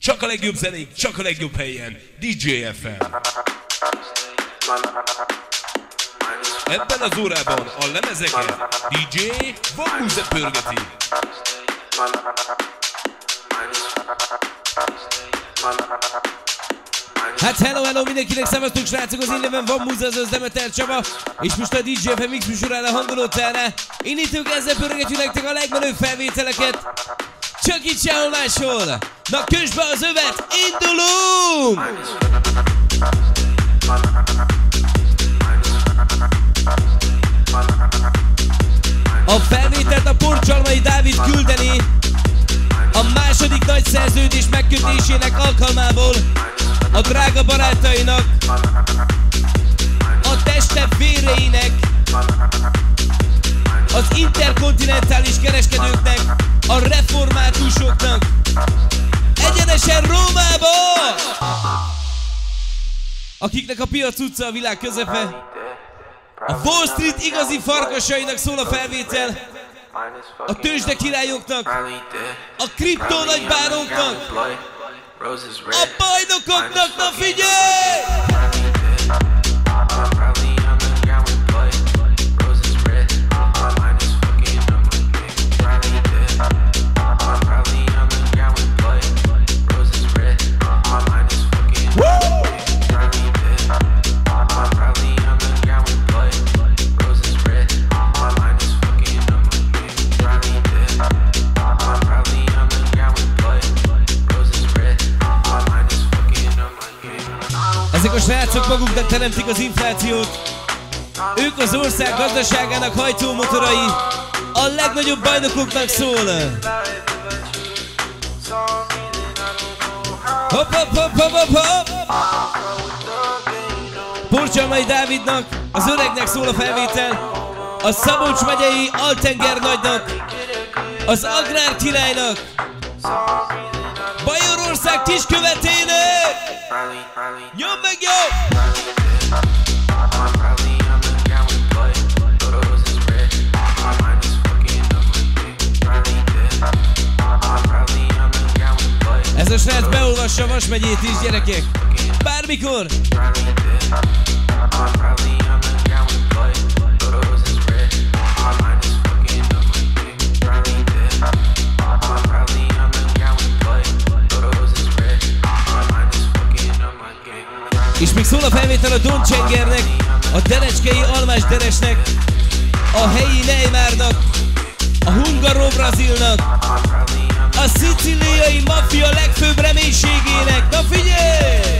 Csak a legjobb zenék, csak a legjobb helyen. DJ FM. Ebben az órában a lemezeket DJ Van Muze pörgeti. Hát hello, hello mindenkinek, szevasztok srácok, az én van Muza, az Demeter Csaba, és most a DJ FM Mix műsorán a hangolótárnál. Innitől ezzel pörgetjük nektek a legmenőbb felvételeket. Csak itt sehol máshol. Na kösd be az övet, indulunk! A felvételt a Porcsalmai Dávid küldeni a második nagy szerződés megkötésének alkalmából a drága barátainak, a teste véreinek, az interkontinentális kereskedőknek, a reformátusoknak, egyenesen Rómába! Akiknek a piac utca a világ közepe, a Wall Street igazi farkasainak szól a felvétel, a tőzsde királyoknak, a kriptó nagybáróknak, a bajnokoknak, na figyelj! Inflációt. Ők az ország gazdaságának hajtómotorai. A legnagyobb bajnokoknak szól. Hopp, hopp, hopp, hopp, hopp, hopp! Porcsalmai Dávidnak, az öregnek szól a felvétel. A Szabolcs megyei Altenger nagynak, az Agrár királynak, Bajorország kiskövetének! Nyom meg jó! Ez a srác beolvassa Vas megyét is, gyerekek! Bármikor! És még szól a felvétel a Don Csengernek, a Derecskei Almás Deresnek, a helyi Neymarnak, a Hungaro Brazilnak, a szicíliai maffia legfőbb reménységének. Na figyelj!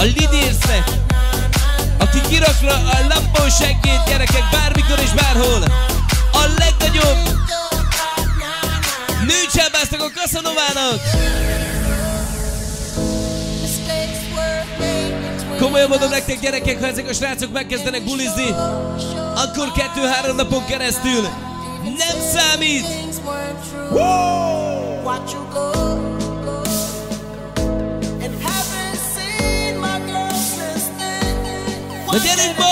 A lidérsznek, aki kirakla a lampó seggét, gyerekek, bármikor és bárhol. A legnagyobb nőcsábásznak a Kaszanovának. Komolyan mondom nektek gyerekek, ha ezek a srácok megkezdenek bulizni, akkor kettő-három napon keresztül nem számít! Watch ¿Me tienen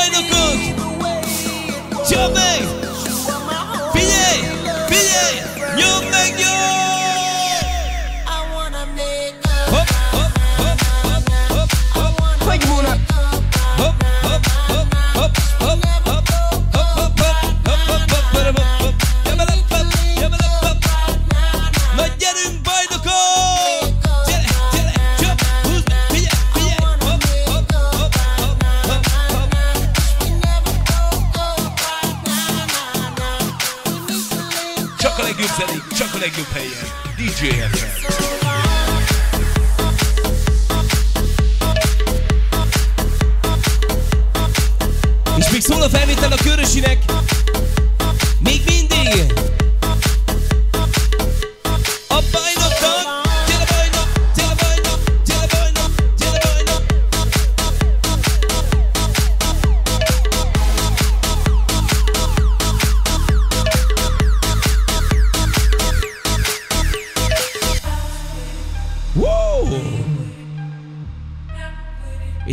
Csak a legjobb zenék, csak a legjobb helyen. DJ FM. És még szól a felvétel a körösinek. Még mindig.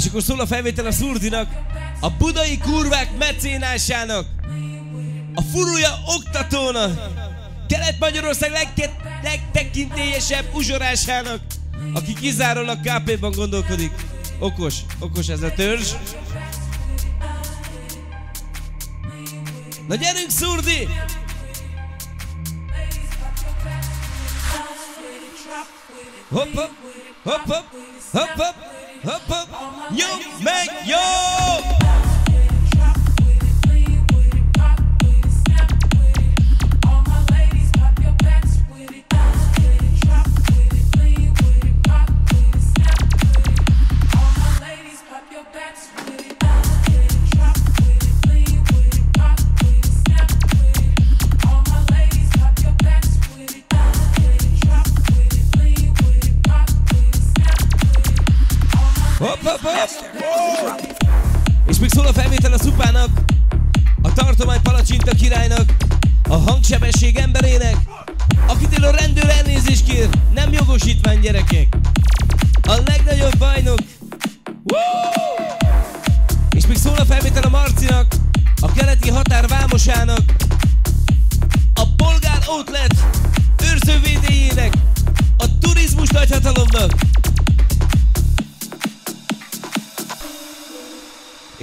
És akkor szól a felvétel a Szurdinak, a budai kurvák mecénásának, a furúja oktatónak, Kelet-Magyarország legke- legtekintélyesebb uzsorásának, aki kizárólag KP-ban gondolkodik. Okos, okos ez a törzs. Na gyerünk, Szurdi! Hopp, hopp, hopp, hopp, hopp, hopp, hopp, hopp, nyom meg, jó!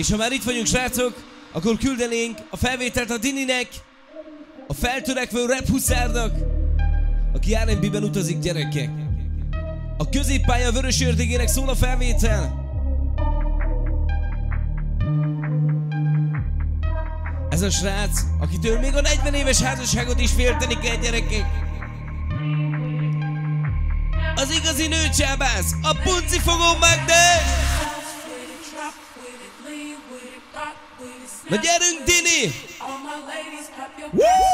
És ha már itt vagyunk, srácok, akkor küldenénk a felvételt a Dininek, a feltörekvő rap huszárnak, aki R&B-ben utazik gyerekek. A középpálya vörös ördögének szól a felvétel. Ez a srác, akitől még a 40 éves házasságot is félteni kell gyerekek. Az igazi nőcsábász, a punci fogó Magdes! Na gyerünk, Dini! És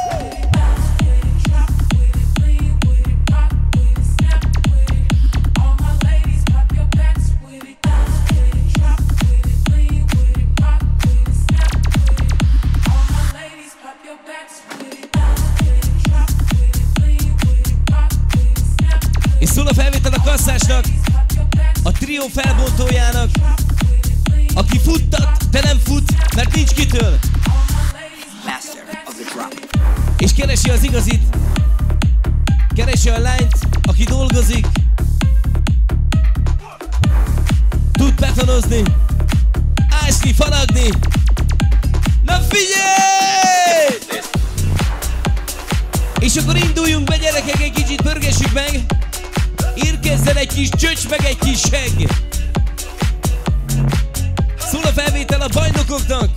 faragni. Na figyelj! És akkor induljunk be gyerekek, egy kicsit pörgessük meg. Érkezzen egy kis csöcs, meg egy kis seg. Szól a felvétel a bajnokoknak.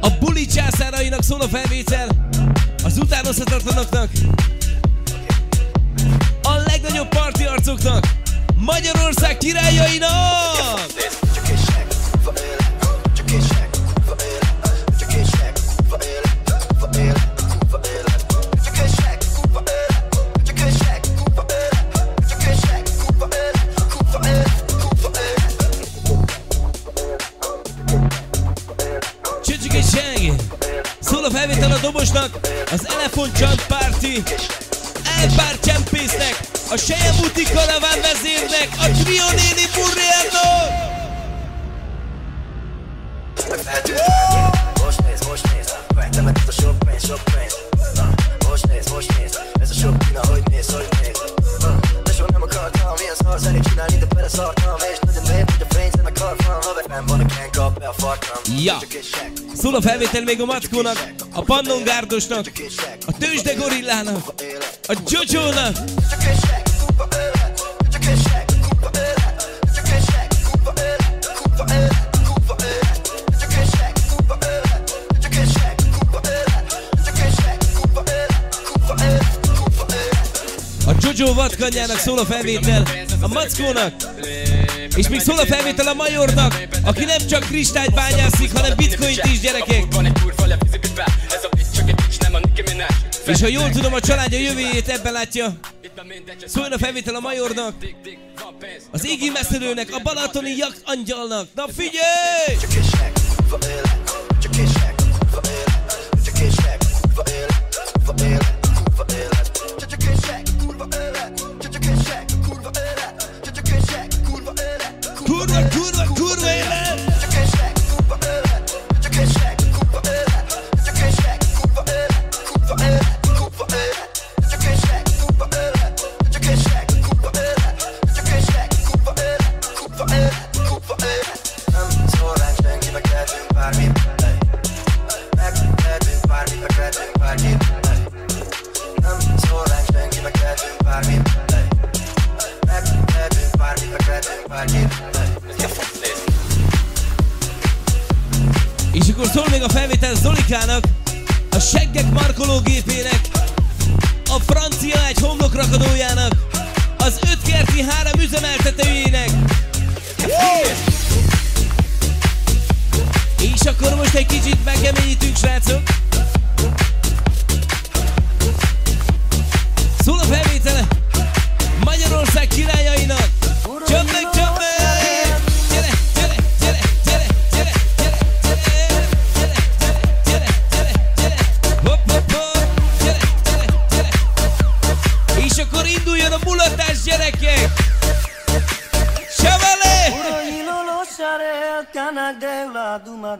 A buli császárainak szól a felvétel. Az utánozhatatlanoknak. A legnagyobb parti arcoknak. Magyarország királyainak! Szól a felvétel a dobosnak, az Elephant Chant Party, a Seje Buti Karaván vezérnek, a Trio néni Burriának! Most néz, most néz, vettem ezt a sok pénz, sok pénz. Na, Most néz, most néz, ez a sok pina, hogy néz, hogy néz. De soha nem akartam ilyen szar zenét csinálni, de beleszartam És nagyon nép, hogy a pénzen a karfam Haver nem van, aki kap be a farkam. Ja. Szól a felvétel még a Mackónak, a Pannongárdosnak, a Tőzsde Gorillának, a Jojo-nak. A Jojo Vatkanyának szól a felvétel, a Mackónak, és még szól a felvétel a Majornak, aki nem csak kristályt bányászik, hanem bitcoint is, gyerekek. És ha jól tudom, a családja jövőjét ebben látja. Szóljon a felvétel a Majornak, az égi messzelőnek, a balatoni jak angyalnak. Na figyelj! És akkor szól még a felvétel Zolikának, a seggek markológépének, a francia egy homlokrakadójának, az ötkerti három üzemeltetőjének. És akkor most egy kicsit megkeményítünk, srácok. Szól a felvétele Magyarország királyainak. pulătea jereche Șevele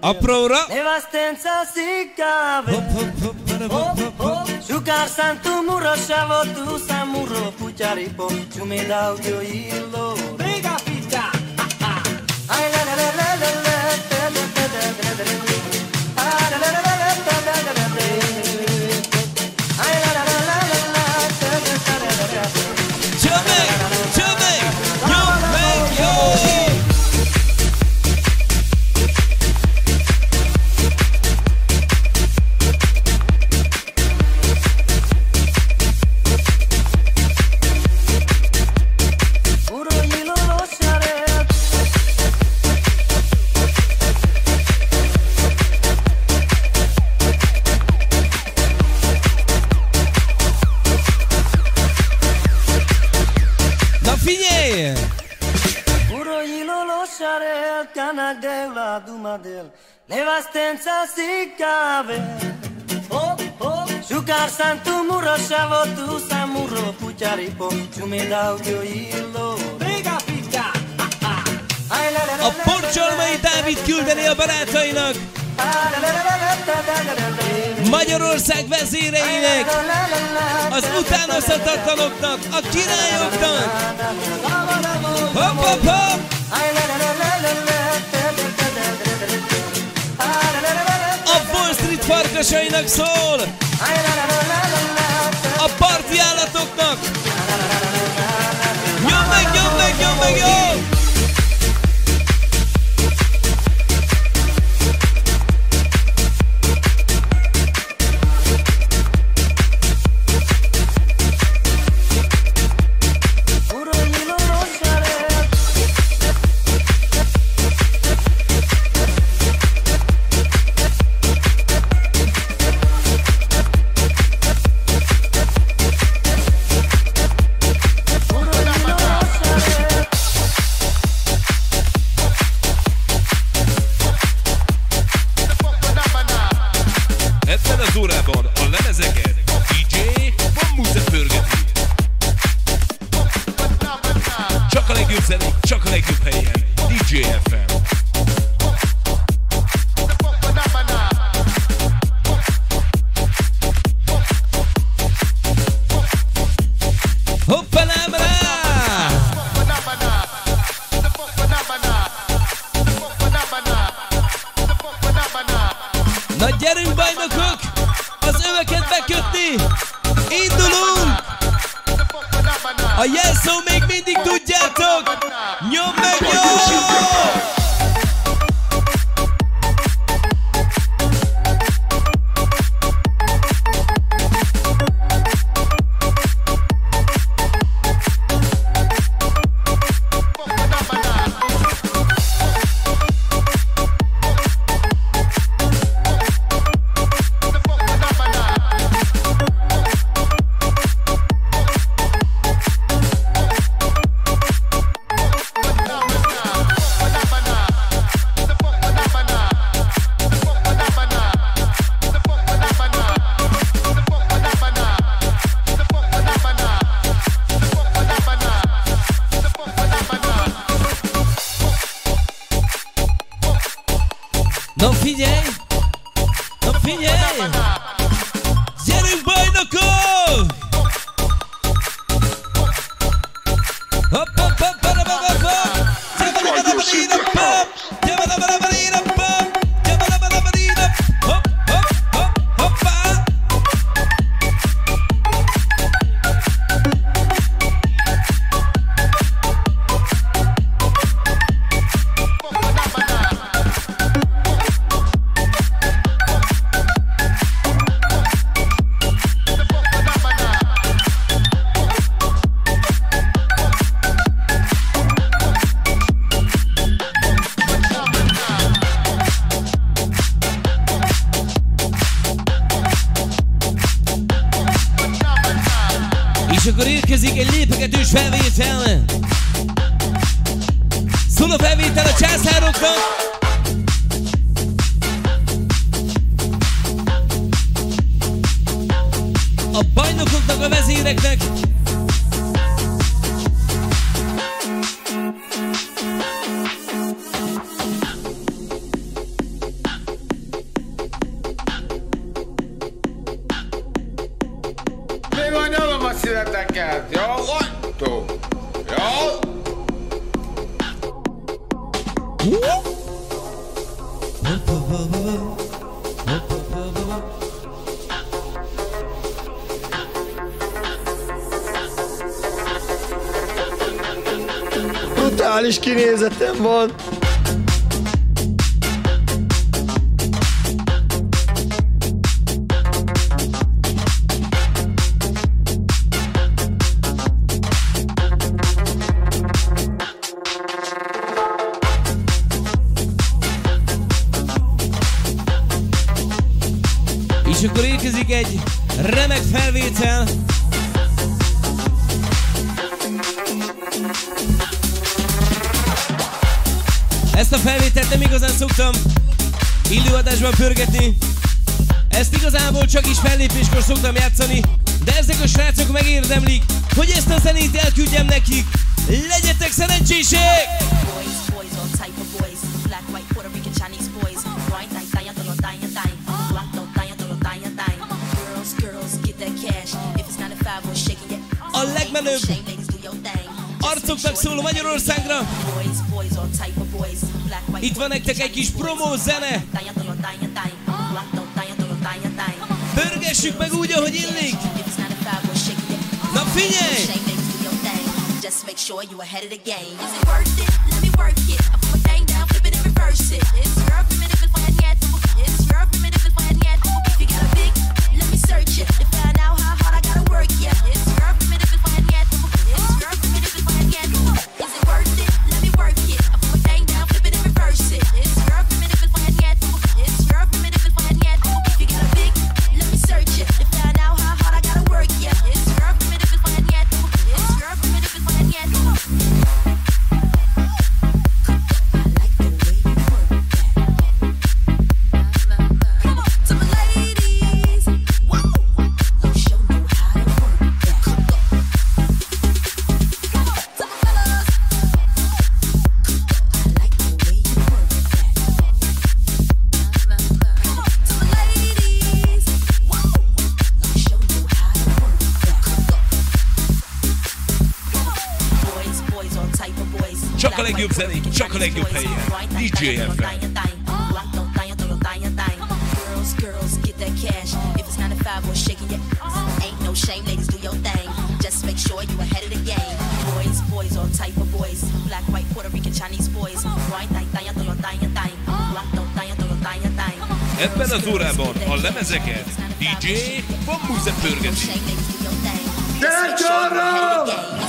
Aproura Nevastența sicave Jucar santu muro Șavo tu sa muro Puciaripo Ciume dau dio ilo Briga pizza Ai la la la la la la la la la la la la la la la la la la Nevastenza si cave Hop, hop Shukar santu muro shavo tu samuro pucharipo Chume pizza! Ay la la la A Porcsolmai Dávid küldeni a barátainak, Magyarország vezéreinek, az utánozhatatlanoknak, a királyoknak. Hopp, hopp, hopp! Farkasainak szól, a parti állatoknak. Nyom meg, nyom meg, nyom meg, jó! két ellen. Szól a felvétel a császároknak. A bajnokoknak, a vezéreknek. speciális kinézetem van. És akkor érkezik remek felvétel ezt szoktam illőadásban pörgetni. Ezt igazából csak is fellépéskor szoktam játszani, de ezek a srácok megérdemlik, hogy ezt a zenét elküldjem nekik. Legyetek szerencsések! A legmenőbb arcoknak szóló Magyarországra! Boys, boys. Itt van nektek egy kis promó zene. Pörgessük meg úgy, ahogy illik. Na figyelj! Just make sure you ahead of the game. Is it worth it? Let me work it. jöjjön. Ebben az órában a lemezeket DJ Bambuse pörgeti. Gyere,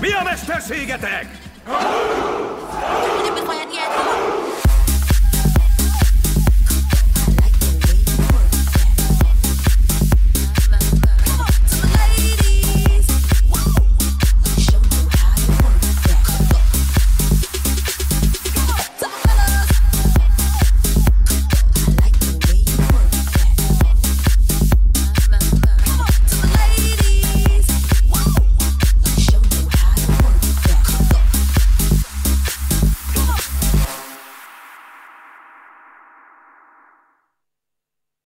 Mi a mesterségetek?